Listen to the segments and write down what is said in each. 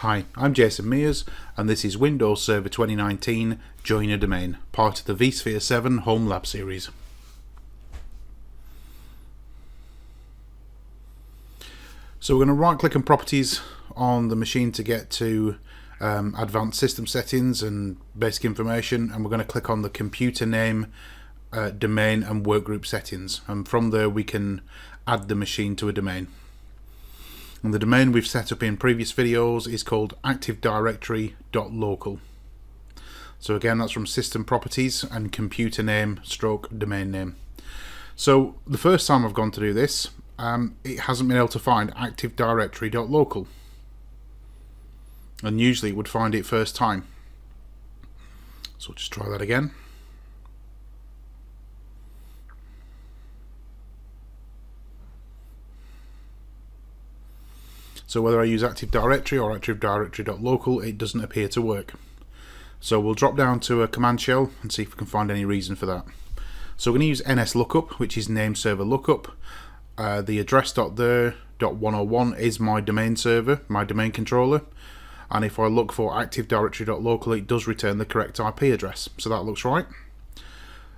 Hi, I'm Jason Meers, and this is Windows Server 2019 Join a Domain, part of the vSphere 7 Home Lab series. So we're going to right click on properties on the machine to get to um, advanced system settings and basic information and we're going to click on the computer name, uh, domain and workgroup settings and from there we can add the machine to a domain. And the domain we've set up in previous videos is called activedirectory.local. So again, that's from system properties and computer name stroke domain name. So the first time I've gone to do this, um, it hasn't been able to find activedirectory.local. And usually it would find it first time. So just try that again. So whether I use Active Directory or Active Directory.local, it doesn't appear to work. So we'll drop down to a command shell and see if we can find any reason for that. So we're going to use NSLOOKUP, which is name server lookup. Uh, the address.there.101 is my domain server, my domain controller. And if I look for Active Directory.local, it does return the correct IP address. So that looks right.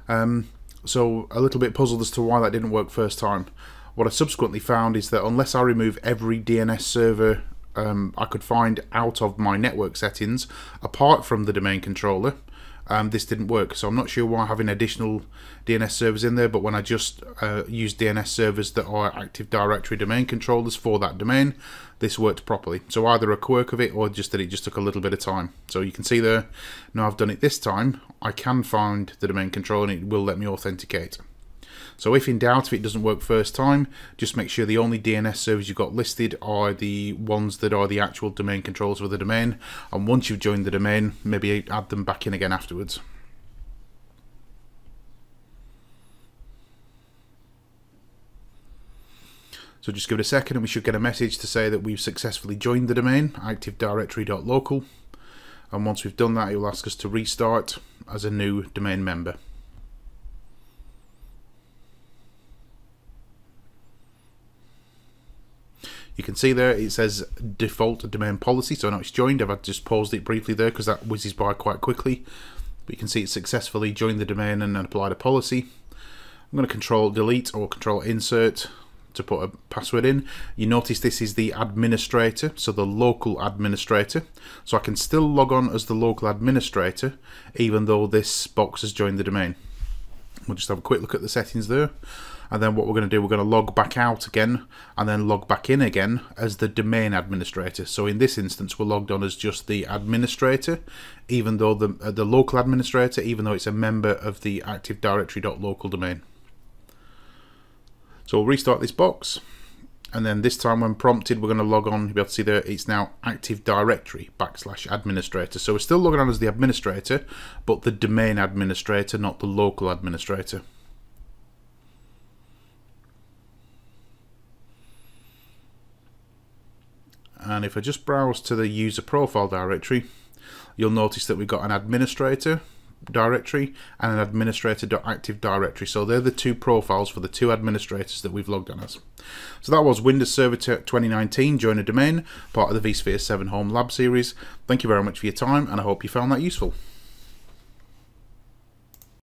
Um, so a little bit puzzled as to why that didn't work first time. What I subsequently found is that unless I remove every DNS server um, I could find out of my network settings, apart from the domain controller, um, this didn't work. So I'm not sure why having additional DNS servers in there, but when I just uh, use DNS servers that are Active Directory domain controllers for that domain, this worked properly. So either a quirk of it or just that it just took a little bit of time. So you can see there, now I've done it this time, I can find the domain controller and it will let me authenticate. So if in doubt if it doesn't work first time, just make sure the only DNS servers you've got listed are the ones that are the actual domain controls for the domain. And once you've joined the domain, maybe add them back in again afterwards. So just give it a second and we should get a message to say that we've successfully joined the domain, active activedirectory.local. And once we've done that, it will ask us to restart as a new domain member. You can see there it says default domain policy, so now it's joined. I've just paused it briefly there because that whizzes by quite quickly. But you can see it successfully joined the domain and applied a policy. I'm going to control delete or control insert to put a password in. You notice this is the administrator, so the local administrator. So I can still log on as the local administrator, even though this box has joined the domain. We'll just have a quick look at the settings there. And then what we're going to do we're going to log back out again and then log back in again as the domain administrator. So in this instance we're logged on as just the administrator even though the uh, the local administrator even though it's a member of the active directory.local domain. So we'll restart this box and then this time when prompted we're going to log on you'll be able to see there it's now active directory backslash administrator. So we're still logging on as the administrator but the domain administrator not the local administrator. And if I just browse to the user profile directory you'll notice that we've got an administrator directory and an administrator.active directory. So they're the two profiles for the two administrators that we've logged on as. So that was Windows Server 2019 join a domain part of the vSphere 7 home lab series. Thank you very much for your time and I hope you found that useful